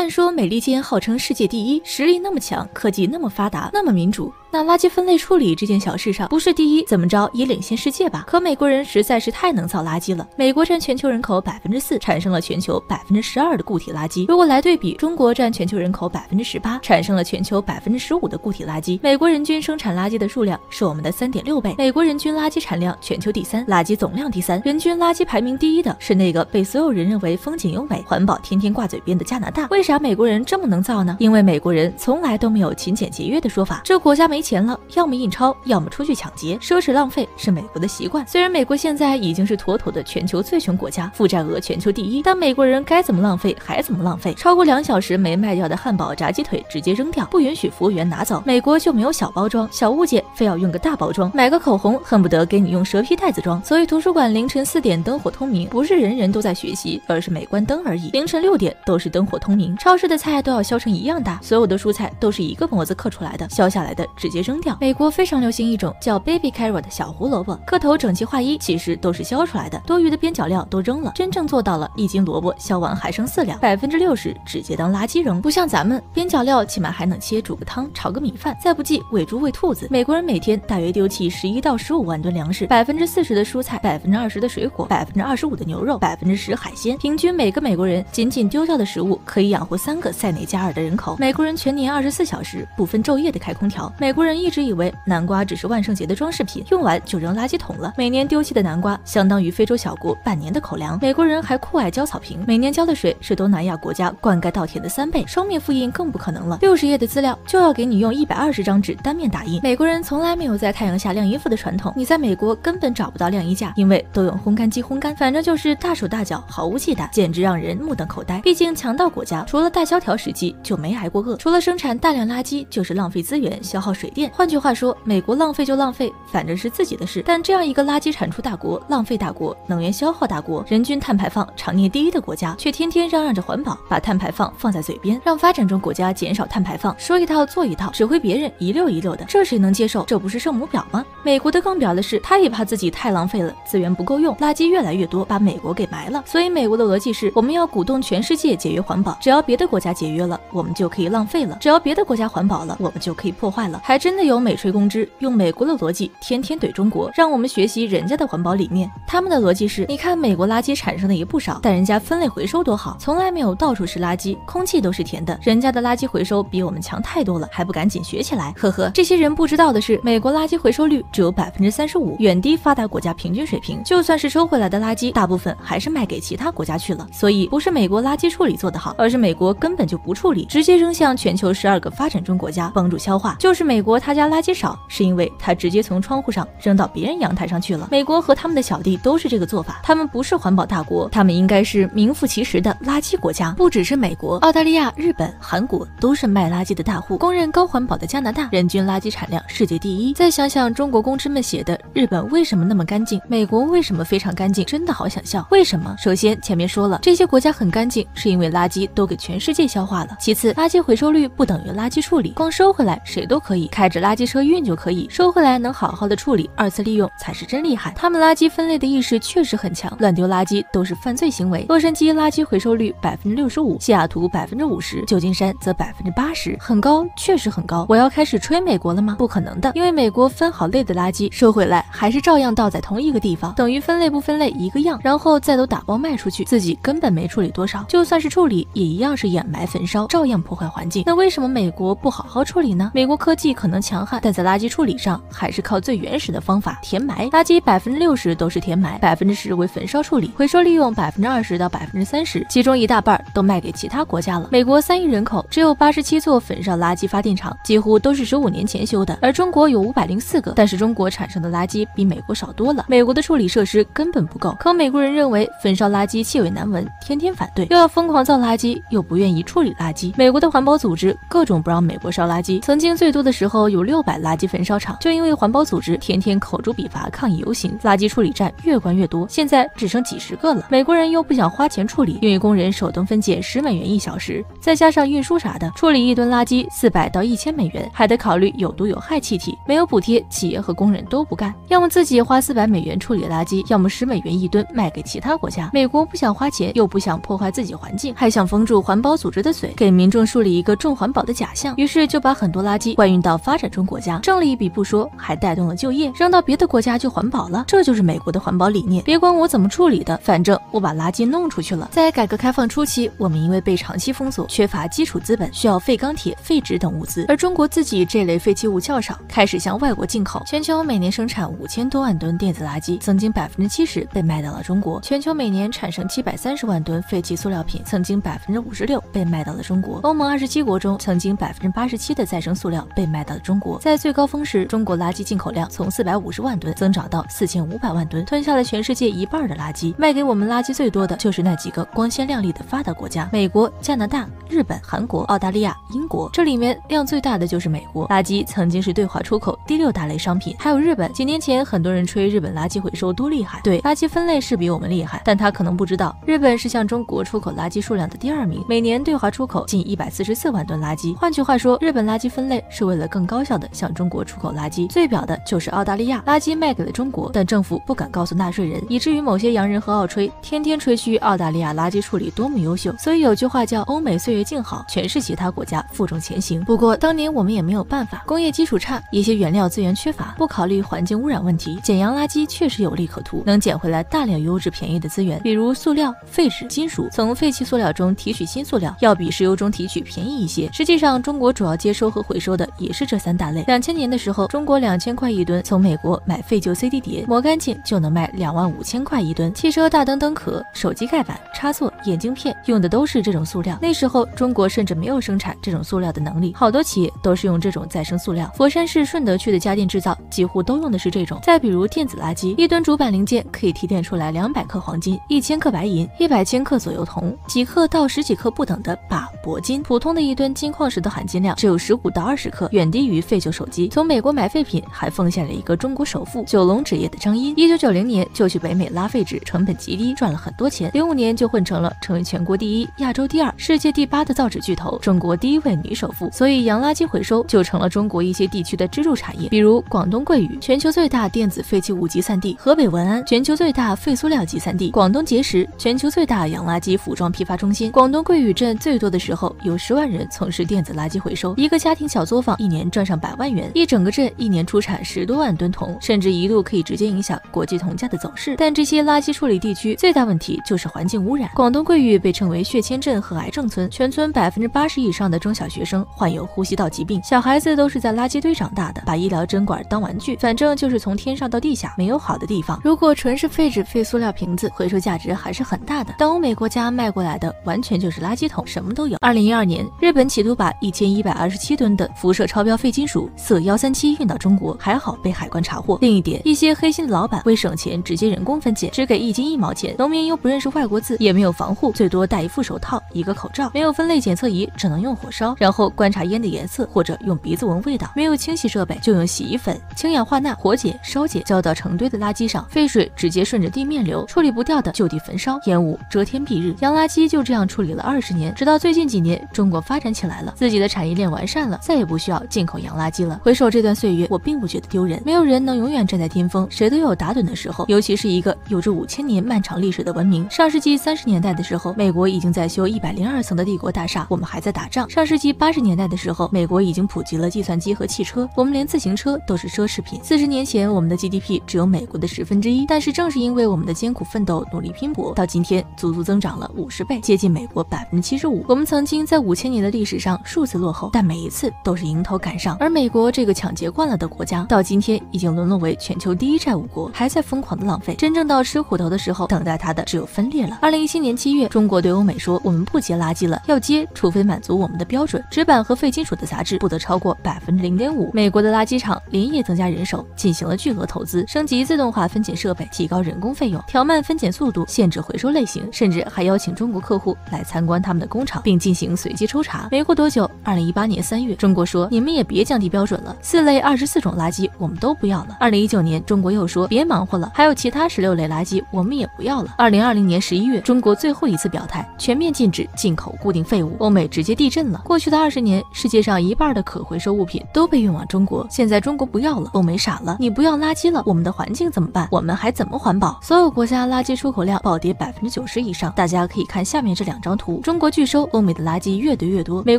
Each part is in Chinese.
按说美利坚号称世界第一，实力那么强，科技那么发达，那么民主。那垃圾分类处理这件小事上，不是第一，怎么着也领先世界吧？可美国人实在是太能造垃圾了。美国占全球人口百分之四，产生了全球百分之十二的固体垃圾。如果来对比，中国占全球人口百分之十八，产生了全球百分之十五的固体垃圾。美国人均生产垃圾的数量是我们的三点六倍。美国人均垃圾产量全球第三，垃圾总量第三，人均垃圾排名第一的是那个被所有人认为风景优美、环保天天挂嘴边的加拿大。为啥美国人这么能造呢？因为美国人从来都没有勤俭节约的说法。这国家没没钱了，要么印钞，要么出去抢劫，奢侈浪费是美国的习惯。虽然美国现在已经是妥妥的全球最穷国家，负债额全球第一，但美国人该怎么浪费还怎么浪费。超过两小时没卖掉的汉堡、炸鸡腿直接扔掉，不允许服务员拿走。美国就没有小包装、小物件，非要用个大包装。买个口红恨不得给你用蛇皮袋子装。所以图书馆凌晨四点灯火通明，不是人人都在学习，而是没关灯而已。凌晨六点都是灯火通明。超市的菜都要削成一样大，所有的蔬菜都是一个模子刻出来的，削下来的直直接扔掉。美国。非常流行一种叫 baby carrot 的小胡萝卜，个头整齐划一，其实都是削出来的，多余的边角料都扔了，真正做到了一斤萝卜削完还剩四两，百分之六十直接当垃圾扔。不像咱们，边角料起码还能切煮个汤，炒个米饭，再不济喂猪喂兔子。美国人每天大约丢弃十一到十五万吨粮食，百分之四十的蔬菜，百分之二十的水果，百分之二十五的牛肉，百分之十海鲜，平均每个美国人仅仅丢掉的食物可以养活三个塞内加尔的人口。美国人全年二十四小时不分昼夜的开空调。美国国人一直以为。南瓜只是万圣节的装饰品，用完就扔垃圾桶了。每年丢弃的南瓜相当于非洲小国半年的口粮。美国人还酷爱浇草坪，每年浇的水是东南亚国家灌溉稻田的三倍。双面复印更不可能了，六十页的资料就要给你用一百二十张纸单面打印。美国人从来没有在太阳下晾衣服的传统，你在美国根本找不到晾衣架，因为都用烘干机烘干。反正就是大手大脚，毫无忌惮，简直让人目瞪口呆。毕竟强盗国家除了大萧条时期就没挨过饿，除了生产大量垃圾就是浪费资源、消耗水电。换句话说。美国浪费就浪费，反正是自己的事。但这样一个垃圾产出大国、浪费大国、能源消耗大国、人均碳排放常年第一的国家，却天天嚷嚷着环保，把碳排放放在嘴边，让发展中国家减少碳排放，说一套做一套，指挥别人一溜一溜的，这谁能接受？这不是圣母婊吗？美国的更婊的是，他也怕自己太浪费了，资源不够用，垃圾越来越多，把美国给埋了。所以美国的逻辑是，我们要鼓动全世界节约环保，只要别的国家节约了，我们就可以浪费了；只要别的国家环保了，我们就可以破坏了。还真的有美吹公知。用美国的逻辑天天怼中国，让我们学习人家的环保理念。他们的逻辑是：你看美国垃圾产生的也不少，但人家分类回收多好，从来没有到处是垃圾，空气都是甜的。人家的垃圾回收比我们强太多了，还不赶紧学起来？呵呵，这些人不知道的是，美国垃圾回收率只有百分之三十五，远低发达国家平均水平。就算是收回来的垃圾，大部分还是卖给其他国家去了。所以不是美国垃圾处理做得好，而是美国根本就不处理，直接扔向全球十二个发展中国家帮助消化。就是美国国他家垃圾少。是因为他直接从窗户上扔到别人阳台上去了。美国和他们的小弟都是这个做法，他们不是环保大国，他们应该是名副其实的垃圾国家。不只是美国、澳大利亚、日本、韩国都是卖垃圾的大户。公认高环保的加拿大，人均垃圾产量世界第一。再想想中国公知们写的，日本为什么那么干净？美国为什么非常干净？真的好想笑。为什么？首先前面说了，这些国家很干净，是因为垃圾都给全世界消化了。其次，垃圾回收率不等于垃圾处理，光收回来谁都可以，开着垃圾车运就。可以收回来，能好好的处理，二次利用才是真厉害。他们垃圾分类的意识确实很强，乱丢垃圾都是犯罪行为。洛杉矶垃圾回收率百分之六十五，西雅图百分之五十，旧金山则百分之八十，很高，确实很高。我要开始吹美国了吗？不可能的，因为美国分好类的垃圾收回来，还是照样倒在同一个地方，等于分类不分类一个样，然后再都打包卖出去，自己根本没处理多少。就算是处理，也一样是掩埋焚烧，照样破坏环境。那为什么美国不好好处理呢？美国科技可能强悍，但在垃圾。处理上还是靠最原始的方法填埋垃圾，百分之六十都是填埋，百分之十为焚烧处理，回收利用百分之二十到百分之三十，其中一大半都卖给其他国家了。美国三亿人口，只有八十七座焚烧垃圾发电厂，几乎都是十五年前修的，而中国有五百零四个，但是中国产生的垃圾比美国少多了，美国的处理设施根本不够。可美国人认为焚烧垃圾气味难闻，天天反对，又要疯狂造垃圾，又不愿意处理垃圾。美国的环保组织各种不让美国烧垃圾，曾经最多的时候。候有六百垃圾焚烧厂，就因为环保组织天天口诛笔伐、抗议游行，垃圾处理站越关越多，现在只剩几十个了。美国人又不想花钱处理，因为工人手动分解十美元一小时，再加上运输啥的，处理一吨垃圾四百到一千美元，还得考虑有毒有害气体，没有补贴，企业和工人都不干，要么自己花四百美元处理垃圾，要么十美元一吨卖给其他国家。美国不想花钱，又不想破坏自己环境，还想封住环保组织的嘴，给民众树立一个重环保的假象，于是就把很多垃圾外运到发展中国家，挣了一笔不说，还带动了就业，扔到别的国家就环保了。这就是美国的环保理念，别管我怎么处理的，反正我把垃圾弄出去了。在改革开放初期，我们因为被长期封锁，缺乏基础资本，需要废钢铁、废纸等物资，而中国自己这类废弃物较少，开始向外国进口。全球每年生产五千多万吨电子垃圾，曾经百分之七十被卖到了中国。全球每年产生七百三十万吨废弃塑料品，曾经百分之五十六被卖到了中国。欧盟二十七国中，曾经百分之八十七的再生塑料被卖到了中国。在最高峰时，中国垃圾进口量从四百五十万吨增长到四千五百万吨，吞下了全世界一半的垃圾。卖给我们垃圾最多的就是那几个光鲜亮丽的发达国家：美国、加拿大、日本、韩国、澳大利亚、英国。这里面量最大的就是美国。垃圾曾经是对华出口第六大类商品，还有日本。几年前，很多人吹日本垃圾回收多厉害，对，垃圾分类是比我们厉害，但他可能不知道，日本是向中国出口垃圾数量的第二名，每年对华出口近一百四十四万吨垃圾。换句话说，日本垃圾分类是为了更更高效的向中国出口垃圾。最表的就是澳大利亚，垃圾卖给了中国，但政府不敢告诉纳税人，以至于某些洋人和澳吹天天吹嘘澳大利亚垃圾处理多么优秀。所以有句话叫“欧美岁月静好，全是其他国家负重前行”。不过当年我们也没有办法，工业基础差，一些原料资源缺乏，不考虑环境污染问题，捡洋垃圾确实有利可图，能捡回来大量优质便宜的资源，比如塑料、废纸、金属。从废弃塑料中提取新塑料，要比石油中提取便宜一些。实际上，中国主要接收和回收的也是这三大类。两千年的时候，中国两千块一吨，从美国买废旧 CD 碟，磨干净就能卖两万五千块一吨。汽车大灯灯壳、手机盖板、插座、眼镜片用的都是这种塑料。那时候中国甚至没有生产这种塑料的能力，好多企业都是用这种再生塑料。佛山市顺德区的家电制造几乎都用的是这种。再比如电子垃圾，一吨主板零件可以提炼出来两百克黄金、一千克白银、一百千克左右铜、几克到十几克不等的钯、铂金。普通的一吨金矿石的含金量只有十五到二十克，远低低于废旧手机。从美国买废品还奉献了一个中国首富九龙纸业的张茵，一九九零年就去北美拉废纸，成本极低，赚了很多钱。零五年就混成了成为全国第一、亚洲第二、世界第八的造纸巨头，中国第一位女首富。所以洋垃圾回收就成了中国一些地区的支柱产业，比如广东桂屿，全球最大电子废弃物集散地；河北文安，全球最大废塑料集散地；广东碣石，全球最大洋垃圾服装批发中心。广东桂屿镇最多的时候有十万人从事电子垃圾回收，一个家庭小作坊一年年赚上百万元，一整个镇一年出产十多万吨铜，甚至一度可以直接影响国际铜价的走势。但这些垃圾处理地区最大问题就是环境污染。广东桂玉被称为血铅镇和癌症村，全村百分之八十以上的中小学生患有呼吸道疾病，小孩子都是在垃圾堆长大的，把医疗针管当玩具，反正就是从天上到地下没有好的地方。如果纯是废纸、废塑料瓶子，回收价值还是很大的。但欧美国家卖过来的完全就是垃圾桶，什么都有。二零一二年，日本企图把一千一百二十七吨的辐射超标要废金属铯幺三七运到中国，还好被海关查获。另一点，一些黑心的老板为省钱，直接人工分拣，只给一斤一毛钱。农民又不认识外国字，也没有防护，最多戴一副手套、一个口罩，没有分类检测仪，只能用火烧，然后观察烟的颜色，或者用鼻子闻味道。没有清洗设备，就用洗衣粉、氢氧化钠火碱烧碱浇到成堆的垃圾上，废水直接顺着地面流，处理不掉的就地焚烧，烟雾遮天蔽日。洋垃圾就这样处理了二十年，直到最近几年，中国发展起来了，自己的产业链完善了，再也不需要进进口洋垃圾了。回首这段岁月，我并不觉得丢人。没有人能永远站在巅峰，谁都有打盹的时候，尤其是一个有着五千年漫长历史的文明。上世纪三十年代的时候，美国已经在修一百零二层的帝国大厦，我们还在打仗。上世纪八十年代的时候，美国已经普及了计算机和汽车，我们连自行车都是奢侈品。四十年前，我们的 GDP 只有美国的十分之一，但是正是因为我们的艰苦奋斗、努力拼搏，到今天足足增长了五十倍，接近美国百分之七十五。我们曾经在五千年的历史上数次落后，但每一次都是迎头赶上。而美国这个抢劫惯了的国家，到今天已经沦落为全球第一债务国，还在疯狂的浪费。真正到吃苦头的时候，等待它的只有分裂了。二零一七年七月，中国对欧美说，我们不接垃圾了，要接，除非满足我们的标准，纸板和废金属的杂质不得超过百分之零点五。美国的垃圾厂连夜增加人手，进行了巨额投资，升级自动化分拣设备，提高人工费用，调慢分拣速度，限制回收类型，甚至还邀请中国客户来参观他们的工厂，并进行随机抽查。没过多久，二零一八年三月，中国说你们也。也别降低标准了，四类二十四种垃圾我们都不要了。二零一九年，中国又说别忙活了，还有其他十六类垃圾我们也不要了。二零二零年十一月，中国最后一次表态，全面禁止进口固定废物，欧美直接地震了。过去的二十年，世界上一半的可回收物品都被运往中国，现在中国不要了，欧美傻了，你不要垃圾了，我们的环境怎么办？我们还怎么环保？所有国家垃圾出口量暴跌百分之九十以上，大家可以看下面这两张图，中国拒收，欧美的垃圾越堆越多，美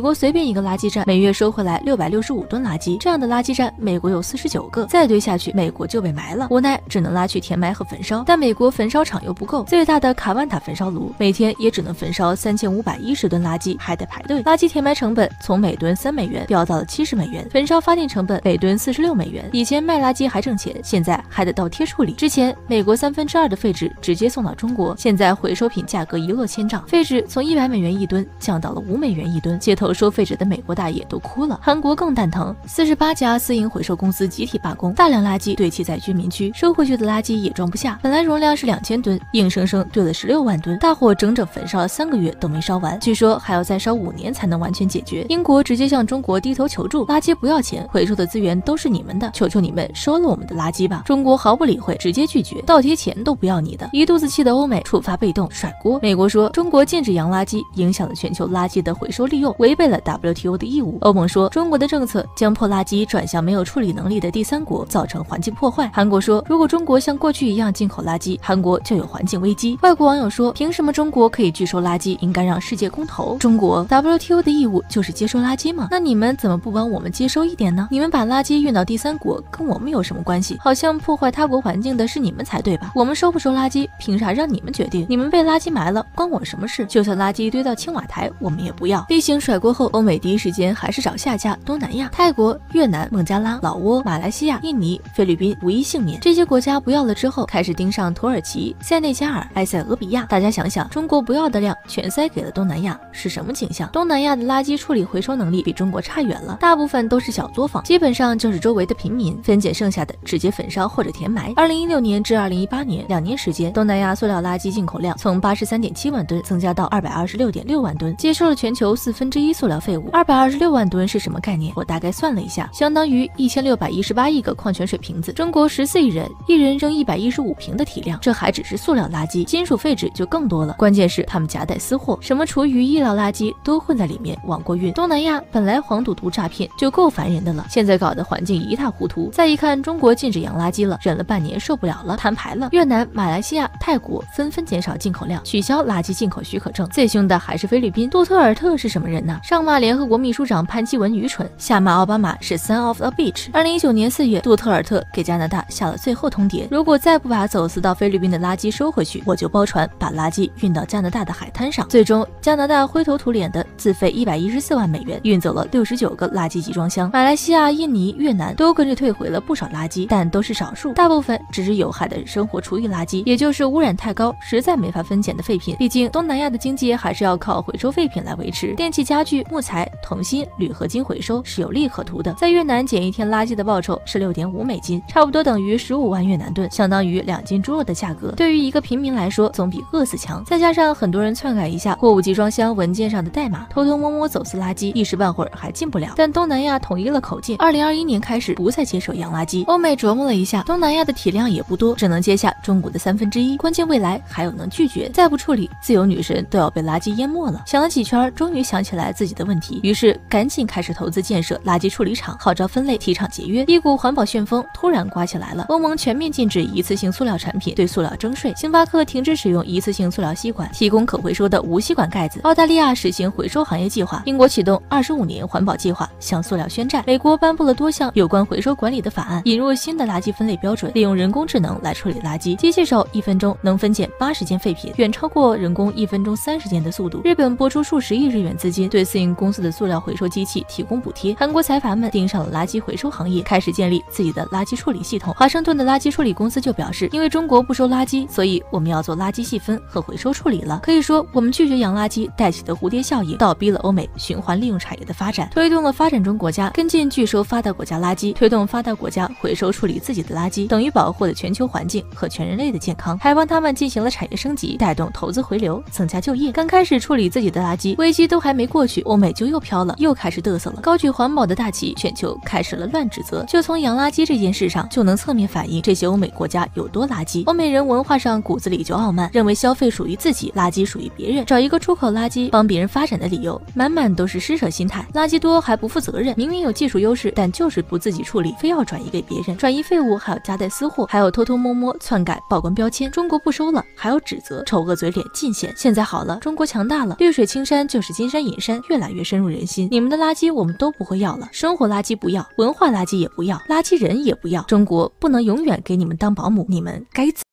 国随便一个垃圾站每月收回来六百六十五吨垃圾，这样的垃圾站美国有四十九个，再堆下去美国就被埋了，无奈只能拉去填埋和焚烧，但美国焚烧厂又不够，最大的卡万塔焚烧炉每天也只能焚烧三千五百一十吨垃圾，还得排队，垃圾填埋成本从每吨三美元飙到了七十美元，焚烧发电成本每吨四十六美元，以前卖垃圾还挣钱，现在还得倒贴处理。之前美国三分之二的废纸直接送到中国，现在回收品价格一落千丈，废纸从一百美元一吨降到了五美元一吨，街头收废纸的美国大爷都哭了。韩国更大蛋疼，四十八家私营回收公司集体罢工，大量垃圾堆砌在居民区，收回去的垃圾也装不下，本来容量是两千吨，硬生生堆了十六万吨，大火整整焚烧了三个月都没烧完，据说还要再烧五年才能完全解决。英国直接向中国低头求助，垃圾不要钱，回收的资源都是你们的，求求你们收了我们的垃圾吧。中国毫不理会，直接拒绝，倒贴钱都不要你的。一肚子气的欧美触发被动甩锅，美国说中国禁止洋垃圾，影响了全球垃圾的回收利用，违背了 WTO 的义务。欧盟说中国的政策将破垃圾转向没有处理能力的第三国，造成环境破坏。韩国说如果中国像过去一样进口垃圾，韩国就有环境危机。外国网友说凭什么中国可以拒收垃圾？应该让世界公投。中国 WTO 的义务就是接收垃圾吗？那你们怎么不帮我们接收一点呢？你们把垃圾运到第三国，跟我们有什么关系？好像破坏他国环境的是你们才对吧？我们收不收垃圾，凭啥让你们决定？你们被垃圾埋了，关我什么事？就算垃圾堆到青瓦台，我们也不要。例行甩锅后，欧美第一时间还是找下家东南亚，泰国、越南、孟加拉、老挝、马来西亚、印尼、菲律宾无一幸免。这些国家不要了之后，开始盯上土耳其、塞内加尔、埃塞俄比亚。大家想想，中国不要的量全塞给了东南亚，是什么景象？东南亚的垃圾处理回收能力比中国差远了，大部分都是小作坊，基本上就是周围的平民分拣剩下的，直接焚烧或者填埋。二零一六年至二零一八年两年时间，东南亚塑料垃圾进口量从八十三点七万吨增加到二百二十六点六万吨，接收了全球四分之一塑料废物。二百二十六万吨是什么概念？我大概算了一下，相当于一千六百一十八亿个矿泉水瓶子。中国十四亿人，一人扔一百一十五瓶的体量，这还只是塑料垃圾，金属废纸就更多了。关键是他们夹带私货，什么厨余、医疗垃圾都混在里面往过运。东南亚本来黄赌毒诈骗就够烦人的了，现在搞得环境一塌糊涂。再一看中国禁止洋垃圾了，忍了半年受不了了，摊牌了。越南、马来西亚、泰国纷纷减少进口量，取消垃圾进口许可证。最凶的还是菲律宾，杜特尔特是什么人呢？上骂联合国秘书长潘基文愚蠢，下骂奥巴马是 son of a bitch。二零一九年四月，杜特尔特给加拿大下了最后通牒：如果再不把走私到菲律宾的垃圾收回去，我就包船把垃圾运到加拿大的海滩上。最终，加拿大灰头土脸的自费一百一十四万美元运走了六十九个垃圾集装箱。马来西亚、印尼、越南都跟着退回了不少垃圾，但都是少数，大部分只是有害的生活厨余垃圾，也就是污染太高，实在没法分拣的废品。毕竟东南亚的经济还是要靠回收废品来维持，电器、家具、木材、铜锌、铝合金回收有利可图的。在越南捡一天垃圾的报酬是六点五美金，差不多等于十五万越南盾，相当于两斤猪肉的价格。对于一个平民来说，总比饿死强。再加上很多人篡改一下货物集装箱文件上的代码，偷偷摸摸走私垃圾，一时半会儿还进不了。但东南亚统一了口径，二零二一年开始不再接受洋垃圾。欧美琢磨了一下，东南亚的体量也不多，只能接下中国的三分之一。关键未来还有能拒绝，再不处理，自由女神都要被垃圾淹没了。想了几圈，终于想起来自己的问题，于是赶紧开始投资建设垃圾处理厂，号召分类，提倡节约。一股环保旋风突然刮起来了，欧盟全面禁止一次性塑料产品，对塑料征税。星巴克停止使用一次性塑料吸管，提供可回收的无吸管盖子。澳大利亚实行回收行业计划，英国启动二十五年环保计划，向塑料宣战。美国颁布了多项有关回收管理的法案，引入新的垃圾分类标准，利用人工智能来处理垃圾，机器手一分钟能分拣八十件废品，远超过人工一分钟三十件的速度。日本拨出数十亿日元资金，对私营公司的塑料回收机器提供补贴。韩国财阀们盯上了垃圾回收行业，开始建立自己的垃圾处理系统。华盛顿的垃圾处理公司就表示，因为中国不收垃圾，所以我们要做垃圾细分和回收处理了。可以说，我们拒绝洋垃圾带起的蝴蝶效应，倒逼了欧美循环利用产业的发展，推动了发展中国家跟进拒收发达国家垃圾，推动发达国家回收处理自己的垃圾，等于保护了全球环境和全人类的健康，还帮他们进行了产业升级，带动投资回流，增加就业。刚开始处理自己的垃圾，危机都还没过去，欧美就又飘了，又开始嘚瑟了，高举环环保的大旗，全球开始了乱指责。就从洋垃圾这件事上，就能侧面反映这些欧美国家有多垃圾。欧美人文化上骨子里就傲慢，认为消费属于自己，垃圾属于别人，找一个出口垃圾帮别人发展的理由，满满都是施舍心态。垃圾多还不负责任，明明有技术优势，但就是不自己处理，非要转移给别人。转移废物还要夹带私货，还要偷偷摸摸篡改报关标签。中国不收了，还要指责，丑恶嘴脸尽显。现在好了，中国强大了，绿水青山就是金山银山，越来越深入人心。你们的垃圾我们都不会要了，生活垃圾不要，文化垃圾也不要，垃圾人也不要。中国不能永远给你们当保姆，你们该。